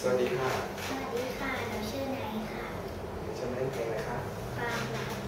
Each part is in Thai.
สวัสดีค่ะ สวัสดีค่ะ เราชื่อไหนค่ะจะเล่นเพลงอะไรคะความรัก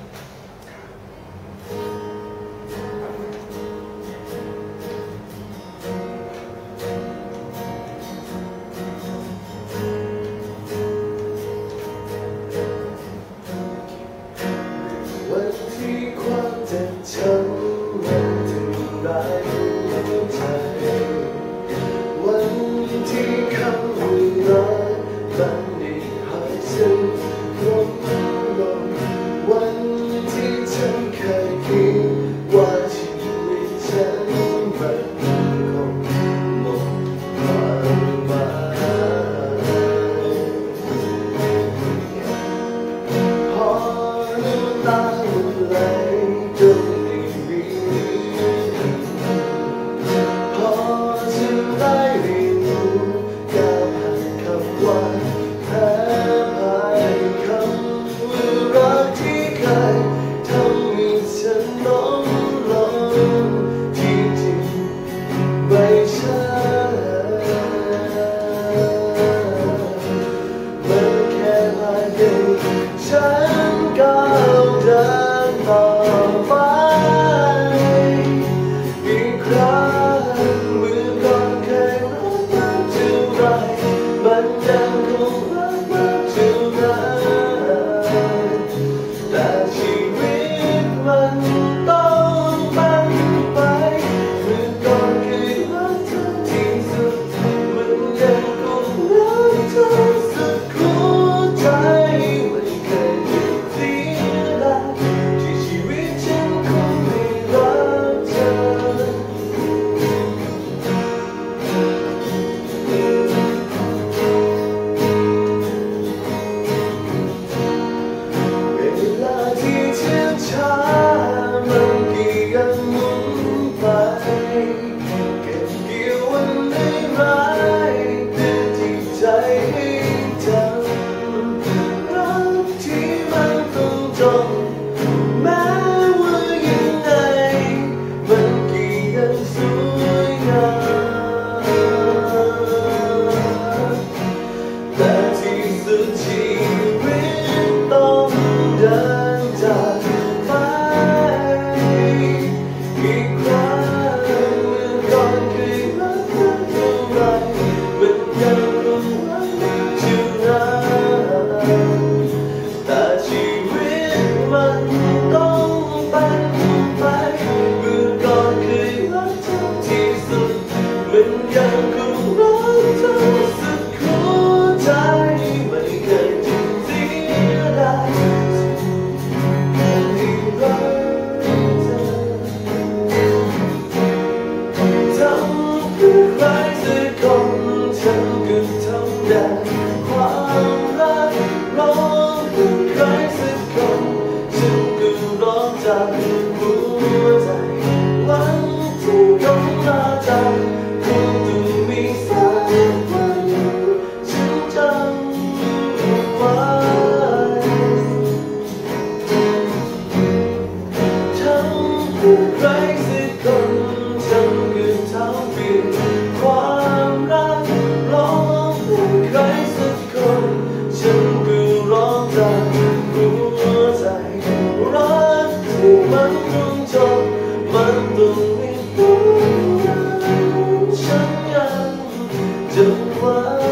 time ยังคงรักเธอสุดหัวใจไม่เคยดียดายที่รักเธอทำเพื่อใครสักคนฉันก็ทำได้ความรักร้องเพื่อใครสักคนฉันก็ร้องจากหัว phủ mãn thương cho mãn từng nguyên tố trắng ngang dần qua